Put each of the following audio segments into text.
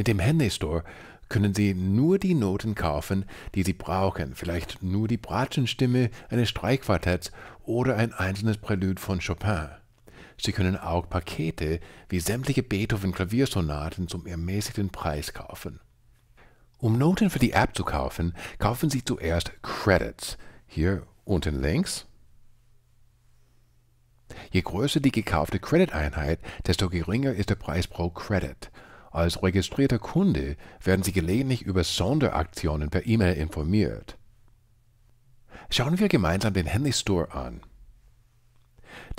Mit dem Handy Store können Sie nur die Noten kaufen, die Sie brauchen, vielleicht nur die Bratschenstimme eines Streichquartetts oder ein einzelnes Prälude von Chopin. Sie können auch Pakete wie sämtliche Beethoven-Klaviersonaten zum ermäßigten Preis kaufen. Um Noten für die App zu kaufen, kaufen Sie zuerst Credits, hier unten links. Je größer die gekaufte Credit-Einheit, desto geringer ist der Preis pro Credit. Als registrierter Kunde werden Sie gelegentlich über Sonderaktionen per E-Mail informiert. Schauen wir gemeinsam den Henley Store an.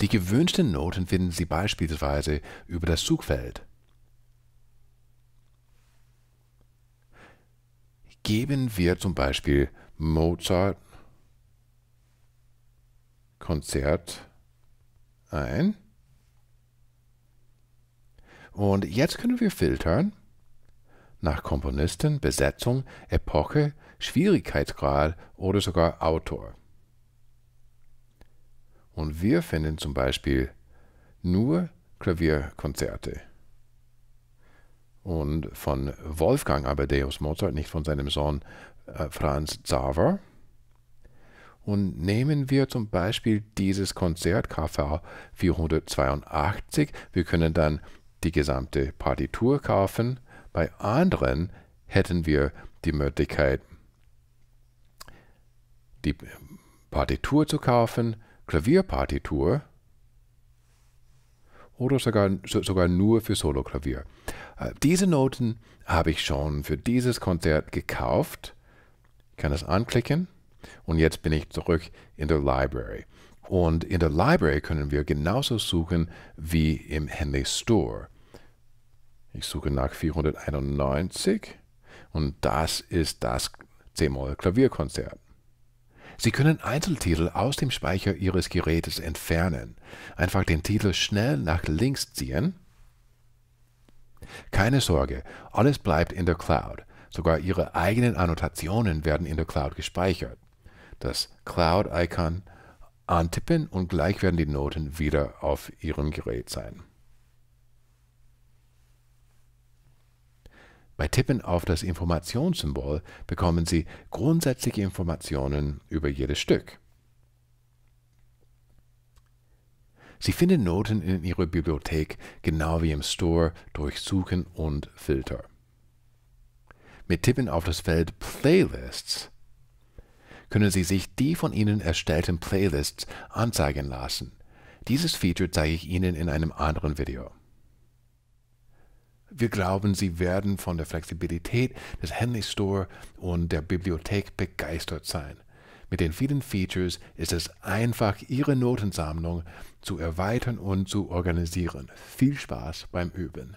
Die gewünschten Noten finden Sie beispielsweise über das Suchfeld. Geben wir zum Beispiel Mozart Konzert ein. Und jetzt können wir filtern nach Komponisten, Besetzung, Epoche, Schwierigkeitsgrad oder sogar Autor. Und wir finden zum Beispiel nur Klavierkonzerte. Und von Wolfgang Amadeus Mozart, nicht von seinem Sohn äh, Franz Xaver. Und nehmen wir zum Beispiel dieses Konzert KV 482. Wir können dann die gesamte Partitur kaufen. Bei anderen hätten wir die Möglichkeit, die Partitur zu kaufen, Klavierpartitur oder sogar, sogar nur für Soloklavier. Äh, diese Noten habe ich schon für dieses Konzert gekauft. Ich kann das anklicken und jetzt bin ich zurück in der Library. Und in der Library können wir genauso suchen wie im Henley Store. Ich suche nach 491 und das ist das C-Moll Klavierkonzert. Sie können Einzeltitel aus dem Speicher Ihres Gerätes entfernen. Einfach den Titel schnell nach links ziehen. Keine Sorge, alles bleibt in der Cloud. Sogar Ihre eigenen Annotationen werden in der Cloud gespeichert. Das Cloud-Icon antippen und gleich werden die Noten wieder auf Ihrem Gerät sein. Bei Tippen auf das Informationssymbol bekommen Sie grundsätzliche Informationen über jedes Stück. Sie finden Noten in Ihrer Bibliothek genau wie im Store durch Suchen und Filter. Mit Tippen auf das Feld Playlists können Sie sich die von Ihnen erstellten Playlists anzeigen lassen. Dieses Feature zeige ich Ihnen in einem anderen Video. Wir glauben, Sie werden von der Flexibilität des Henley Store und der Bibliothek begeistert sein. Mit den vielen Features ist es einfach, Ihre Notensammlung zu erweitern und zu organisieren. Viel Spaß beim Üben.